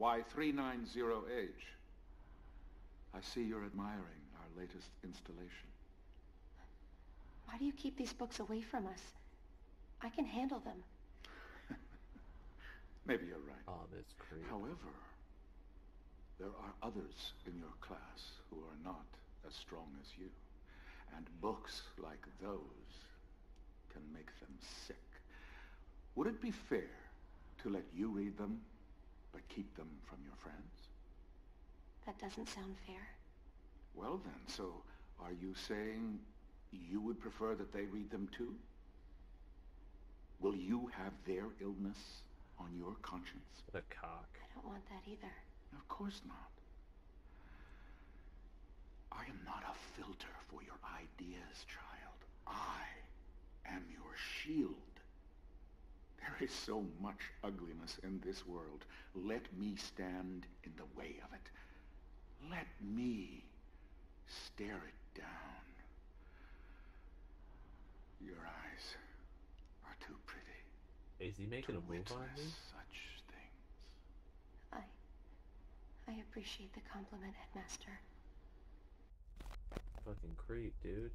Y390H. I see you're admiring our latest installation. Why do you keep these books away from us? I can handle them. Maybe you're right. Oh, this creep. However, there are others in your class who are not as strong as you. And books like those can make them sick. Would it be fair to let you read them, but keep them from your friends? That doesn't sound fair. Well then, so are you saying you would prefer that they read them too? Will you have their illness on your conscience? The cock. I don't want that either. Of course not. I am not a filter for your ideas, child. I am your shield. There is so much ugliness in this world. Let me stand in the way of it. Let me stare it down. Your eyes are too pretty Is he making a move witness on me? such things. I... I appreciate the compliment, Headmaster. Fucking creep, dude.